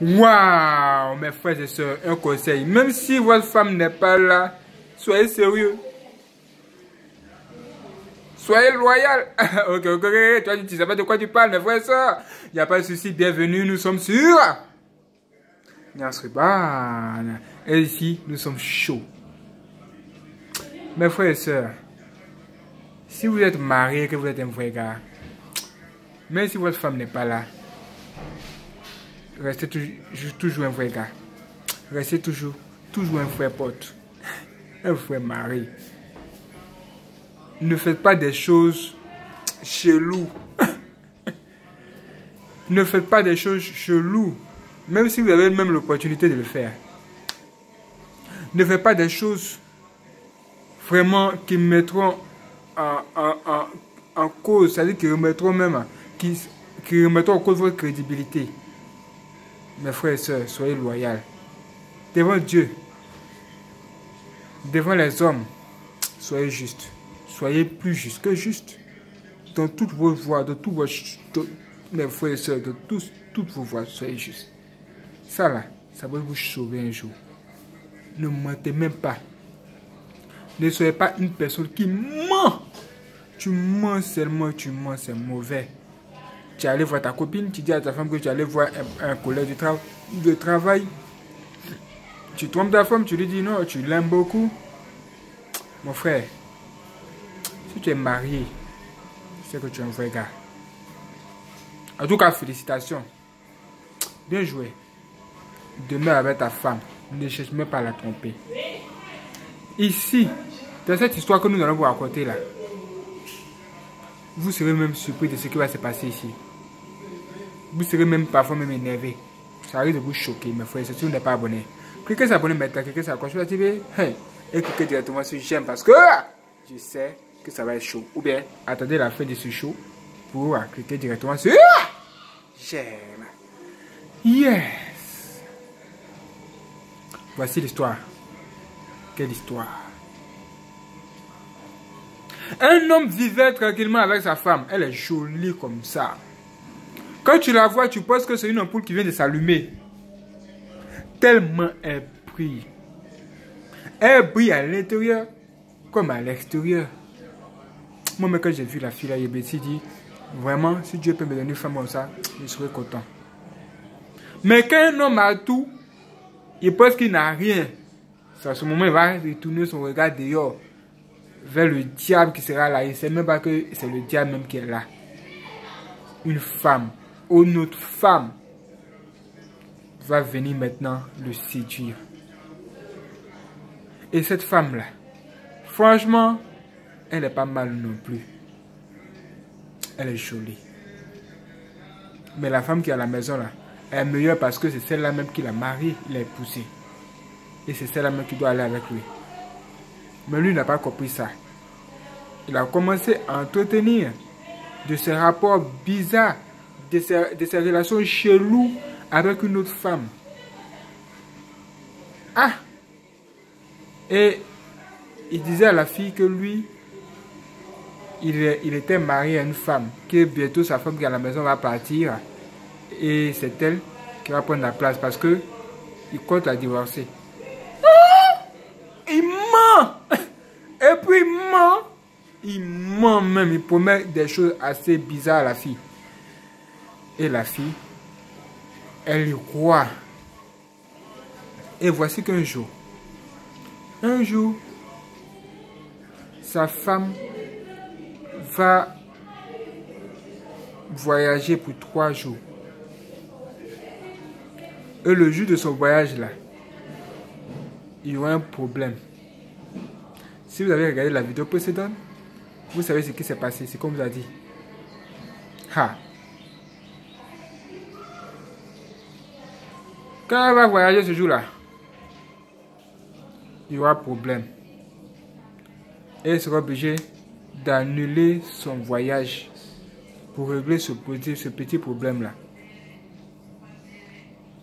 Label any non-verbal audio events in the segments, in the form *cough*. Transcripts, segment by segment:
Waouh, mes frères et sœurs, un conseil. Même si votre femme n'est pas là, soyez sérieux. Soyez loyal. *laughs* ok, ok, ok. Toi, tu sais pas de quoi tu parles, mes frères et sœurs. Il n'y a pas de souci. Bienvenue, nous sommes sûrs. Et ici, nous sommes chauds. Mes frères et sœurs, si vous êtes marié, que vous êtes un vrai gars, même si votre femme n'est pas là, restez toujours, un vrai gars. Restez toujours, toujours un vrai pote. Un vrai mari. Ne faites pas des choses cheloues. *coughs* ne faites pas des choses cheloues. Même si vous avez même l'opportunité de le faire. Ne faites pas des choses vraiment qui mettront en, en, en, cause, c'est-à-dire qui remettront même, qui, qui remettront en cause votre crédibilité. Mes frères et sœurs, soyez loyaux. Devant Dieu, devant les hommes, soyez justes. Soyez plus juste que juste. Dans toutes vos voies, de tous vos, mes frères et sœurs, de tous, toutes vos voies, soyez justes. Ça là, ça va vous sauver un jour. Ne mentez même pas. Ne soyez pas une personne qui ment. Tu mens seulement, tu mens, c'est mauvais. Tu allais voir ta copine, tu dis à ta femme que tu allais voir un, collègue de, travail. Tu trompes ta femme, tu lui dis non, tu l'aimes beaucoup. Mon frère, si tu es marié, c'est que tu es un vrai gars. En tout cas, félicitations. Bien joué. Demeure avec ta femme. Ne cherche même pas à la tromper. Ici, dans cette histoire que nous allons vous raconter là, vous serez même surpris de ce qui va se passer ici. Vous serez même parfois même énervé. Ça arrive de vous choquer, mes frères. Si vous n'êtes pas abonné, cliquez sur abonner maintenant, cliquez sur la cloche activée et cliquez directement sur j'aime parce que je sais que ça va être chaud. Ou bien attendez la fin de ce show pour cliquer directement sur j'aime. Yes. Voici l'histoire. Quelle histoire. Un homme vivait tranquillement avec sa femme. Elle est jolie comme ça. Quand tu la vois, tu penses que c'est une ampoule qui vient de s'allumer. Tellement elle brille. Elle brille à l'intérieur comme à l'extérieur. Moi, mais quand j'ai vu la fille là, suis dit, vraiment, si Dieu peut me donner une femme comme ça, je serais content. Mais quand un homme a tout, il pense qu'il n'a rien. À ce moment, il va retourner son regard dehors vers le diable qui sera là. Il ne sait même pas que c'est le diable même qui est là. Une femme, ou une autre femme, va venir maintenant le séduire. Et cette femme-là, franchement, elle n'est pas mal non plus. Elle est jolie. Mais la femme qui est à la maison là, elle est meilleure parce que c'est celle-là même qui l'a mariée, l'a épousée. Et c'est celle-là même qui doit aller avec lui. Mais lui n'a pas compris ça. Il a commencé à entretenir de ses rapports bizarres, de ses, de ses relations cheloues avec une autre femme. Ah Et il disait à la fille que lui, il, était marié à une femme, que bientôt sa femme qui est à la maison va partir et c'est elle qui va prendre la place parce que il compte la divorcer. Il ment. Et puis il ment. Il ment même. Il promet des choses assez bizarres à la fille. Et la fille, elle y croit. Et voici qu'un jour, un jour, sa femme va voyager pour trois jours. Et le jour de son voyage là, il y aura un problème. Si vous avez regardé la vidéo précédente, vous savez ce qui s'est passé, c'est comme vous a dit. Ha. Quand elle va voyager ce jour-là, il y aura problème. Elle sera obligée d'annuler son voyage pour régler ce petit, ce petit problème-là.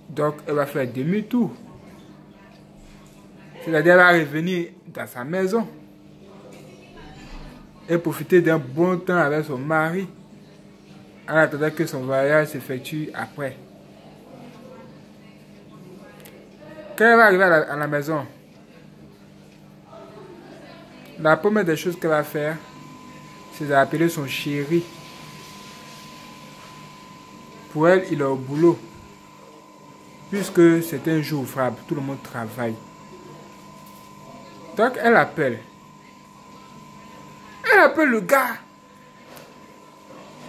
Donc, elle va faire demi-tour c'est-à-dire, elle va revenir dans sa maison et profiter d'un bon temps avec son mari en attendant que son voyage s'effectue après. Quand elle va arriver à la, maison, la première des choses qu'elle va faire, c'est d'appeler son chéri. Pour elle, il est au boulot. Puisque c'est un jour ouvrable, tout le monde travaille. Donc, elle appelle. Elle appelle le gars.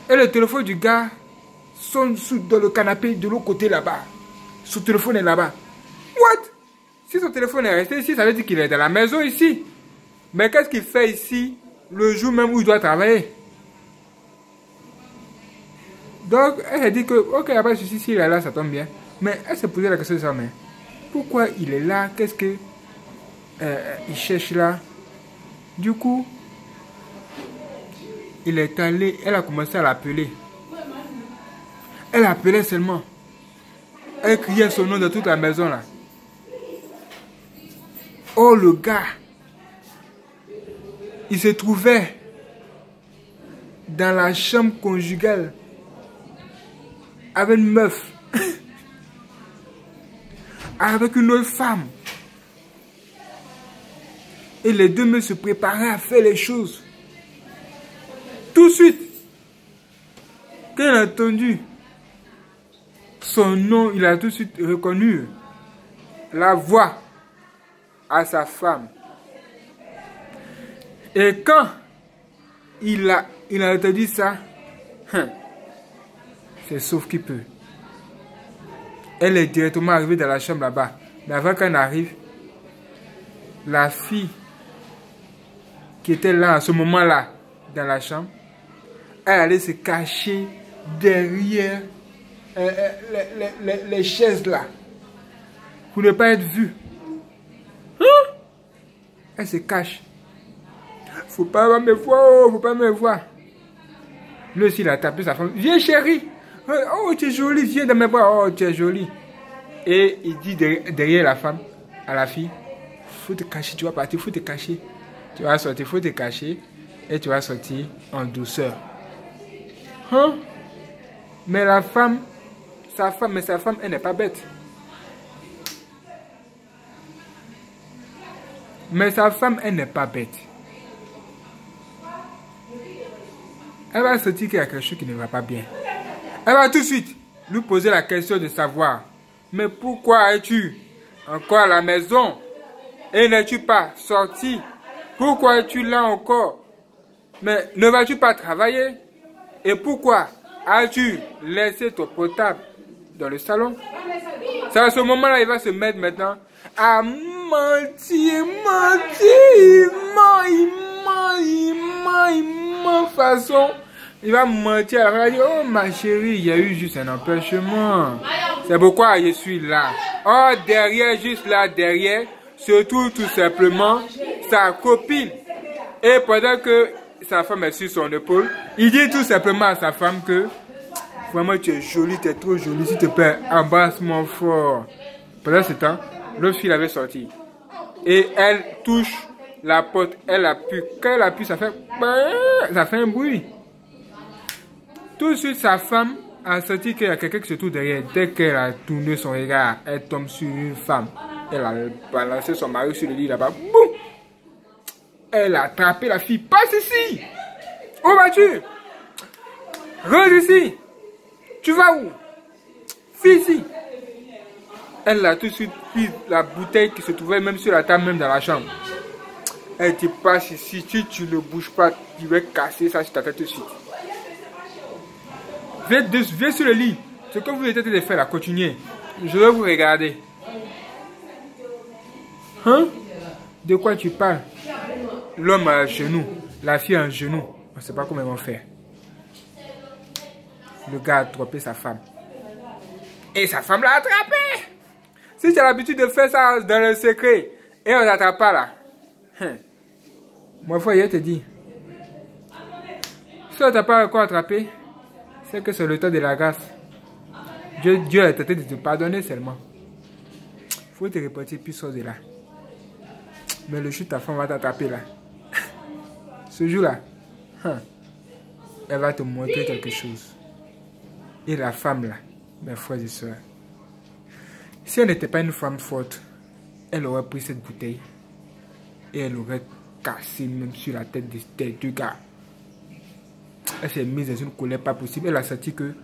Et le téléphone du gars sonne sous, dans le canapé de l'autre côté là-bas. Son téléphone est là-bas. Si son téléphone est resté ici, ça veut dire qu'il est dans la maison ici. Mais qu'est-ce qu'il fait ici le jour même où il doit travailler? Donc, elle a dit que, ok, il n'y a pas souci, s'il est là, ça tombe bien. Mais elle s'est posé la question de ça, mais pourquoi il est là? Qu'est-ce que euh, il cherche là? Du coup, il est allé, elle a commencé à l'appeler. Elle appelait seulement. Elle criait son nom de toute la maison là. Oh le gars, il se trouvait dans la chambre conjugale avec une meuf, *laughs* avec une autre femme. Et les deux me se préparaient à faire les choses. Tout de suite, quand il a entendu son nom, il a tout de suite reconnu la voix à sa femme. Et quand il a, il a entendu ça, hein, c'est sauf qu'il peut. Elle est directement arrivée dans la chambre là-bas. Mais avant qu'elle arrive, la fille qui était là à ce moment-là dans la chambre, elle allait se cacher derrière euh, euh, les, chaises là. Pour ne pas être vue. Elle se cache. Faut pas me voir, oh, faut pas me voir. Lui aussi, il a tapé sa femme. Viens, chérie. Oh, tu es jolie, viens dans mes bras. Oh, tu es jolie. Et il dit derrière la femme, à la fille, faut te cacher, tu vas partir, faut te cacher. Tu vas sortir, faut te cacher. Et tu vas sortir en douceur. Hein? Mais la femme, sa femme, mais sa femme, elle n'est pas bête. Mais sa femme, elle n'est pas bête. Elle va sentir qu'il y a quelque chose qui ne va pas bien. Elle va tout de suite lui poser la question de savoir, mais pourquoi es-tu encore à la maison et n'es-tu pas sorti? Pourquoi es-tu là encore? Mais ne vas-tu pas travailler? Et pourquoi as-tu laissé ton potable dans le salon? C'est à ce moment-là il va se mettre maintenant à mentir, mentir, ment, il ment, il ment, il ment façon. Il va mentir, il va dire, oh ma chérie, il y a eu juste un empêchement. C'est pourquoi je suis là. Oh, derrière, juste là, derrière, trouve tout simplement sa copine. Et pendant que sa femme est sur son épaule, il dit tout simplement à sa femme que vraiment tu es jolie, tu es trop jolie, s'il te plaît, embrasse-moi fort. Pendant ce temps, l'autre fille avait sorti. Et elle touche la porte, elle appuie. Quand elle appuie, ça fait, ça fait un bruit. Tout de suite, sa femme a senti qu'il y a quelqu'un qui se trouve derrière. Dès qu'elle a tourné son regard, elle tombe sur une femme. Elle a balancé son mari sur le lit là-bas. Boum! Elle a attrapé la fille. Passe ici. Où vas-tu? Rentre ici. Tu vas où? Fille ici. Elle a tout de suite pris la bouteille qui se trouvait même sur la table, même dans la chambre. Elle dit passe ici. Si tu ne bouges pas, tu vas casser ça sur ta tête tout de suite. Viens, viens sur le lit. Ce que vous êtes en train de faire là, continuez. Je vais vous regarder. Hein? De quoi tu parles? L'homme à genoux, la fille à genoux. On ne sait pas comment ils vont faire. Le gars a trompé sa femme. Et sa femme l'a attrapé. Si tu as l'habitude de faire ça dans le secret et on t'attrape pas là. Hein. Moi, il te dit. Si on t'a pas encore attrapé, c'est que c'est le temps de la grâce. Dieu, Dieu a tenté de te pardonner seulement. Faut te repartir plus de là. Mais le chute, ta femme va t'attraper là. *laughs* Ce jour-là, hein, elle va te montrer quelque chose. Et la femme là, mes frères et soeurs, si elle n'était pas une femme forte, elle aurait pris cette bouteille et elle aurait cassé même sur la tête des deux gars. Elle s'est mise dans une colère pas possible. Elle a senti que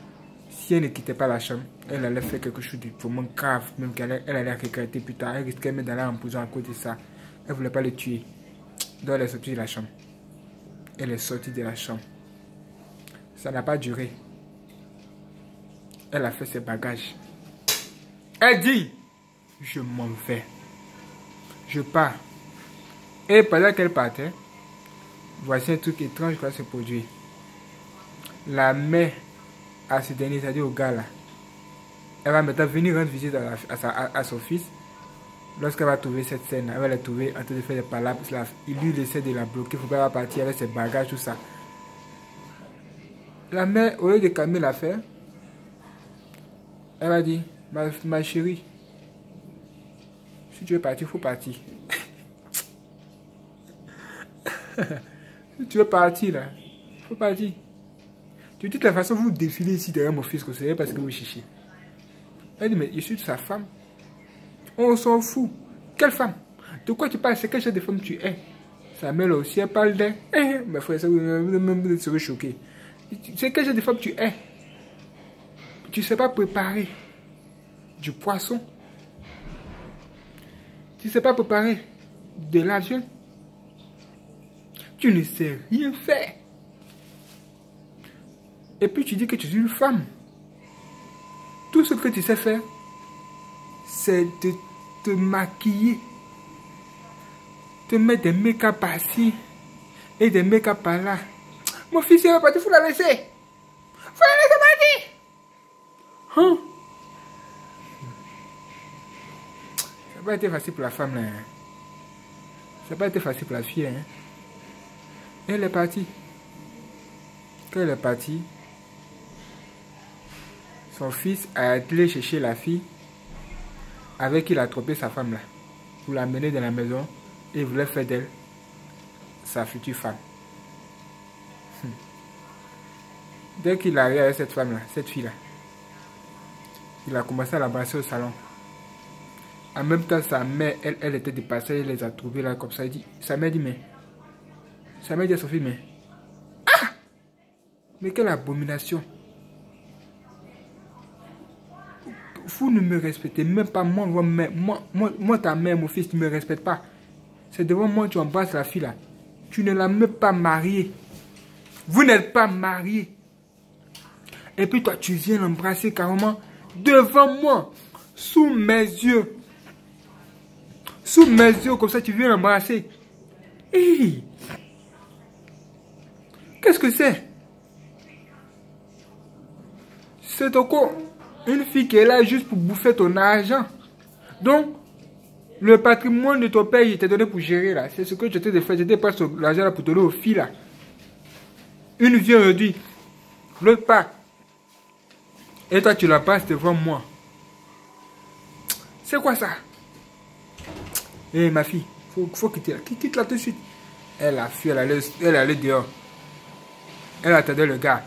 si elle ne quittait pas la chambre, elle allait faire quelque chose de vraiment grave, même qu'elle elle allait regretter plus tard. Elle risquait même d'aller en prison à cause de ça. Elle ne voulait pas le tuer. Donc elle est sortie de la chambre. Elle est sortie de la chambre. Ça n'a pas duré. Elle a fait ses bagages. Elle dit, je m'en vais. Je pars. Et pendant qu'elle partait, voici un truc étrange qui va se produire. La mère à ce dernier, c'est-à-dire au gars là, elle va maintenant venir rendre visite à, son fils. Lorsqu'elle va trouver cette scène, elle va la trouver en train de faire des palabres. Il lui essaie de la bloquer, il faut pas partir avec ses bagages, tout ça. La mère, au lieu de calmer l'affaire, elle va dire, ma, ma chérie, si tu veux partir, il faut partir. si tu veux partir là, il faut partir. De toute la façon, vous défilez ici derrière mon fils, c'est parce que vous cherchez. Elle dit, mais je suis sa femme. On s'en fout. Quelle femme? De quoi tu parles? C'est quel genre de femme tu es? Sa mère aussi, elle parle d'elle. Eh, mes frères, vous, vous serez choqués. C'est quel genre de femme tu es? Tu ne sais pas préparer du poisson. Tu ne sais pas préparer de l'avion. Tu ne sais rien faire. Et puis tu dis que tu es une femme. Tout ce que tu sais faire, c'est de te maquiller, te mettre des make-up par-ci et des make-up par-là. Mon fils est reparti, il faut la laisser. Il faut la laisser partir. Hein? Ça n'a pas été facile pour la femme là. Hein. Ça pas été facile pour la fille. Hein? Elle est partie. Quand elle est partie, son fils a été chercher la fille avec qui il a trompé sa femme là, pour l'amener dans la maison et voulait faire d'elle sa future femme. Hmm. Dès qu'il arrive avec cette femme là, cette fille là, il a commencé à l'embrasser au salon. En même temps, sa mère, elle, elle était dépassée, elle les a trouvés là comme ça. Il dit, sa mère dit, mais, sa mère dit à fils, mais, ah, mais quelle abomination. vous ne me respectez même pas, moi, moi, moi, moi, ta mère, mon fils, tu ne me respectes pas. C'est devant moi que tu embrasses la fille là. Tu ne l'as même pas mariée. Vous n'êtes pas mariés. Et puis toi, tu viens l'embrasser carrément devant moi, sous mes yeux. Sous mes yeux, comme ça, tu viens l'embrasser. Qu'est-ce que c'est? C'est quoi une fille qui est là juste pour bouffer ton argent. Donc, le patrimoine de ton père, il t'a donné pour gérer là. C'est ce que j'étais de faire. J'étais pas l'argent là pour donner aux filles là. Une vient aujourd'hui, l'autre pas. Et toi, tu la passes devant moi. C'est quoi ça? Eh, ma fille, faut, faut quitter. Quitte là tout de suite. Elle a fui, elle allait, elle dehors. Elle attendait le gars.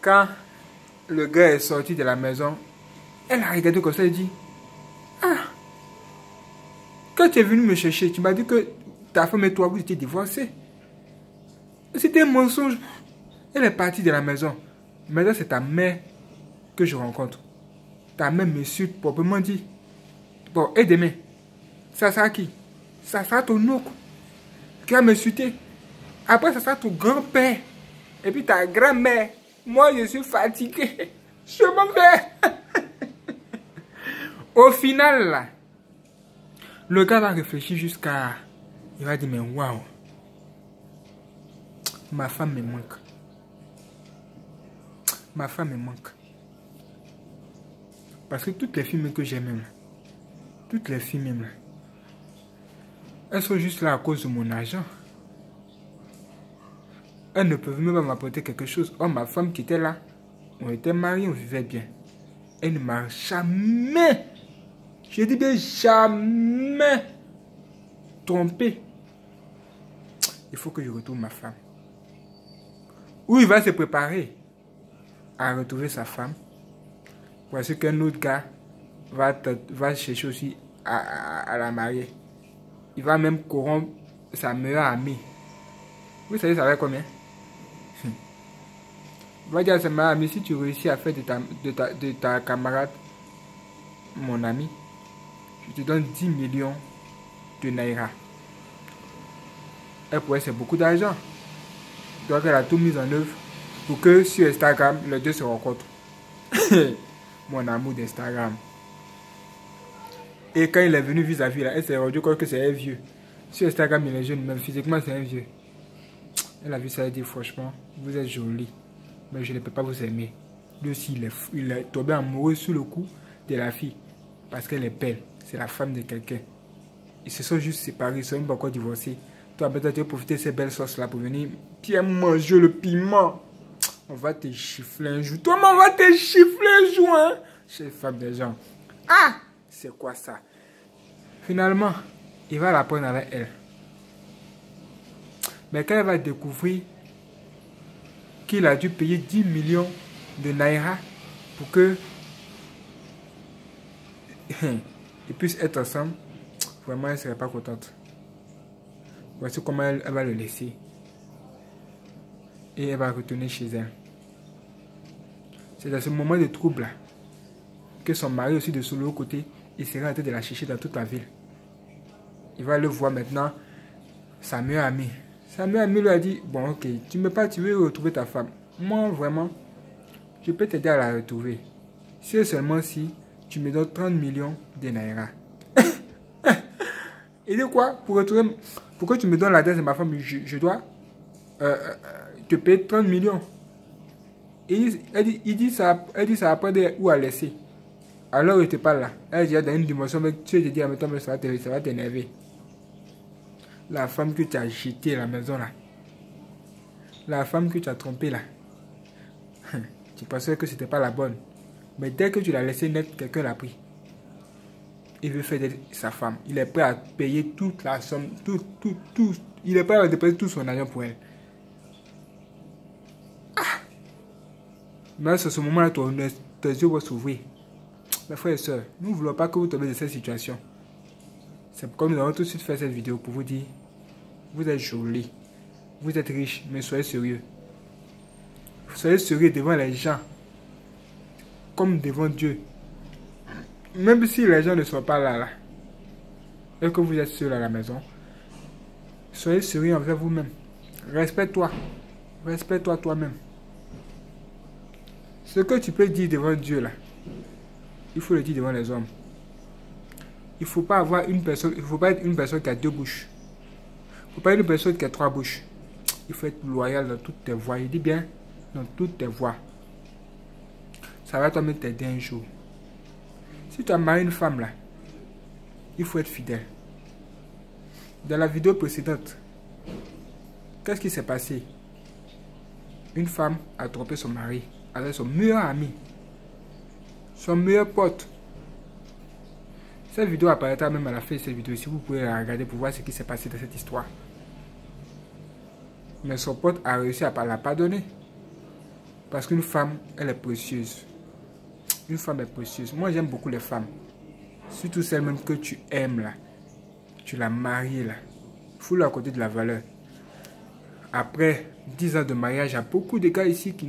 Quand le gars est sorti de la maison, elle a regardé comme ça et dit Ah, quand tu es venu me chercher, tu m'as dit que ta femme et toi, vous étiez divorcés. C'était un mensonge. Elle est partie de la maison. Maintenant, c'est ta mère que je rencontre. Ta mère me suit proprement dit. Bon, et demain, ça sera qui? Ça sera ton oncle qui va me suiter. Après, ça sera ton grand-père. Et puis ta grand-mère. Moi, je suis fatigué. *laughs* Je m'en vais. *laughs* Au final, là, le gars va réfléchir jusqu'à... Il va dire, mais waouh. Ma femme me manque. Ma femme me manque. Parce que toutes les filles que j'aime, toutes les filles même, elles sont juste là à cause de mon argent. Elles ne peuvent même pas m'apporter quelque chose? Oh, ma femme qui était là, on était mariés, on vivait bien. Elle ne m'a jamais, je dis bien jamais trompé. Il faut que je retrouve ma femme. Ou il va se préparer à retrouver sa femme? Voici qu'un autre gars va, va chercher aussi à, la mariée. Il va même corrompre sa meilleure amie. Vous savez, ça va combien? Il va dire à sa meilleure amie, si tu réussis à faire de ta, de ta, de ta camarade mon ami, je te donne 10 millions de naira. Elle pourrait, c'est beaucoup d'argent. Donc elle a tout mis en œuvre pour que sur Instagram, les deux se rencontrent. *laughs* Mon amour d'Instagram. Et quand il est venu vis-à-vis, là, elle s'est rendue compte que c'est un vieux. Sur Instagram, il est jeune, même physiquement, c'est un vieux. Elle a vu ça, a dit franchement, vous êtes jolie, mais je ne peux pas vous aimer. Lui aussi, il est, il est tombé amoureux sous le coup de la fille. Parce qu'elle est belle. C'est la femme de quelqu'un. Ils se sont juste séparés, ils sont même pas encore divorcés. Toi, peut-être tu vas profiter de ces belles sauces-là pour venir bien manger le piment. On va te chiffler un jour. Toi, on va te chiffler un jour, hein. Chez femme des gens. Ah, c'est quoi ça? Finalement, il va la prendre avec elle. Mais quand elle va découvrir qu'il a dû payer 10 millions de naira pour que *laughs* ils puissent être ensemble, vraiment elle ne serait pas contente. Voici comment elle, va le laisser. Et elle va retourner chez elle. C'est dans ce moment de trouble que son mari aussi de son l'autre côté, il sera en train de la chercher dans toute la ville. Il va le voir maintenant, sa meilleure amie. Sa meilleure amie lui a dit, bon ok, tu me pas, tu veux retrouver ta femme. Moi vraiment, je peux t'aider à la retrouver. C'est seulement si tu me donnes 30 millions de naira. *coughs* Il dit quoi? Pour, retrouver, tu me donnes l'adresse de ma femme Je, dois euh, euh, te payer 30 millions. il, dit, il dit ça, elle dit ça après où à laisser. Alors il n'était pas là. Elle dit dans une dimension, mais tu te dis, mais ça va t'énerver. La femme que tu as jetée à la maison là. La femme que tu as trompée là. *laughs* tu pensais que c'était pas la bonne. Mais dès que tu l'as laissé net, quelqu'un l'a pris. Il veut faire d'elle sa femme. Il est prêt à payer toute la somme, tout, tout, tout. Il est prêt à dépenser tout son argent pour elle. Ah! Mais c'est ce moment-là, tes yeux vont s'ouvrir. Mes frères et sœurs, nous ne voulons pas que vous tombiez dans cette situation. C'est pourquoi nous avons tout de suite fait cette vidéo pour vous dire, vous êtes jolis, vous êtes riches, mais soyez sérieux. Soyez sérieux devant les gens comme devant Dieu. Même si les gens ne sont pas là, là et que vous êtes seul à la maison, soyez sérieux envers vous-même. Respecte-toi. Respecte-toi toi-même. Ce que tu peux dire devant Dieu, là, il faut le dire devant les hommes. Il ne faut pas avoir une personne, il faut pas être une personne qui a deux bouches. Il ne faut pas être une personne qui a trois bouches. Il faut être loyal dans toutes tes voies. Il dit bien, dans toutes tes voies ça va toi-même t'aider un jour. Si tu as marié une femme là, il faut être fidèle. Dans la vidéo précédente, qu'est-ce qui s'est passé? Une femme a trompé son mari avec son meilleur ami, son meilleur pote. Cette vidéo apparaîtra même à la fin de cette vidéo si vous pouvez la regarder pour voir ce qui s'est passé dans cette histoire. Mais son pote a réussi à la pardonner. Parce qu'une femme, elle est précieuse. Une femme est précieuse. Moi, j'aime beaucoup les femmes. Surtout celles même que tu aimes là. Tu l'as mariée là. Faut à côté de la valeur. Après 10 ans de mariage, il y a beaucoup de gars ici qui,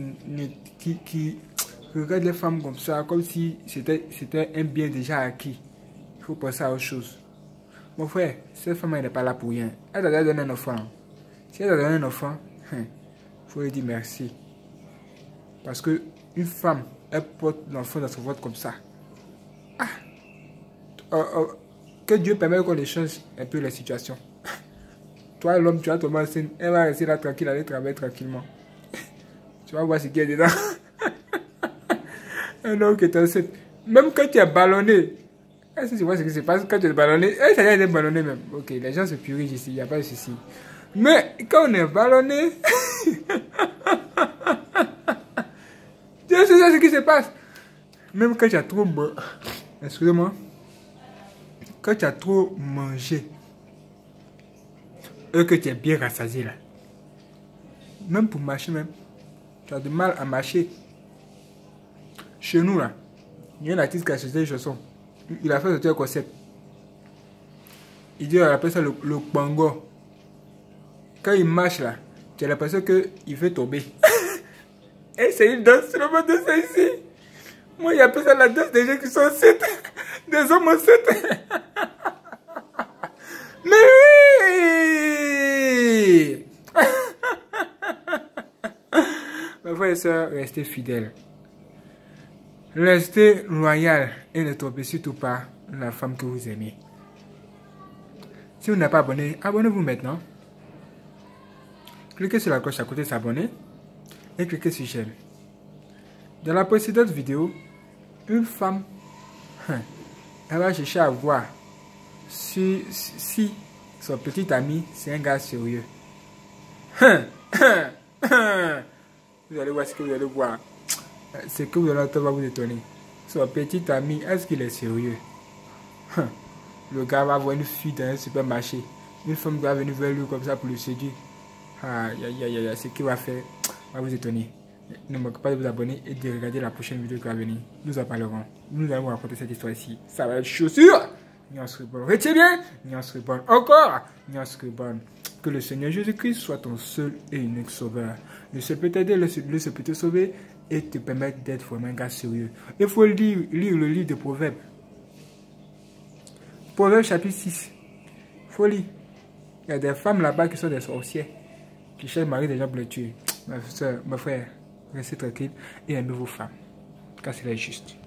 qui, qui regardent les femmes comme ça, comme si c'était un bien déjà acquis. Il faut penser à autre chose. Mon frère, cette femme, elle n'est pas là pour rien. Elle t'a donné un enfant. Si elle t'a donné un enfant, il hein, faut lui dire merci. Parce que une femme elle porte l'enfant dans son ventre comme ça. Ah. Oh, oh. Que Dieu permette qu'on échange un peu la situation. *laughs* Toi, l'homme, tu vas tomber enceinte. Elle va rester là tranquille, aller travailler tranquillement. *laughs* tu vas voir ce qu'il y a dedans. *laughs* Même quand tu es ballonné. Est-ce que tu vois ce qui se passe quand tu es ballonné? Ça être ballonné même. Ok, les gens se purigent ici, il n'y a pas de souci. Mais quand on est ballonné. *laughs* c'est ce qui se passe. Même quand tu as trop... Excusez-moi. Quand tu as trop mangé, et que tu es bien rassasié là, même pour marcher même, tu as du mal à marcher. Chez nous là, il y a un artiste qui a acheté une chanson. Il a fait ce concept. Il dit, on appelle ça le, le pango. Quand il marche là, tu as l'impression qu'il veut tomber. *laughs* Et c'est une danse, le de ça ici. Moi, il appelle ça la danse des gens qui sont enceintes. *laughs* Des hommes enceintes. *laughs* Mais oui Mes frères et sœurs, restez fidèles. Restez loyal et ne trompez surtout pas la femme que vous aimez. Si vous n'êtes pas abonné, abonnez-vous maintenant. Cliquez sur la cloche à côté de s'abonner et cliquez sur j'aime. Dans la précédente vidéo, une femme, hein, va chercher à voir si, si son petit ami c'est un gars sérieux. Hein, hein, vous allez voir ce que vous allez voir. Ce que vous allez va vous étonner. Son petit ami, est-ce qu'il est sérieux? Le gars va voir une fille dans un supermarché. Une femme va venir vers lui comme ça pour le séduire. Aïe, aïe, aïe, aïe, ce qu'il va faire va vous étonner. Ne manquez pas de vous abonner et de regarder la prochaine vidéo qui va venir. Nous en parlerons. Nous allons vous raconter cette histoire ici. Ça va être chaussure. Bonne. Retiens bien. Bonne. Encore. Bonne. Que le Seigneur Jésus-Christ soit ton seul et unique sauveur. Le seul peut t'aider, le seul peut te sauver et te permettre d'être vraiment un gars sérieux. Il faut lire, lire le livre de Proverbes. Proverbes chapitre 6. Faut lire. Il y a des femmes là-bas qui sont des sorcières, qui cherchent mari des gens pour les tuer. Ma soeur, ma frère, restez tranquille et aimez vos femmes, car c'est juste.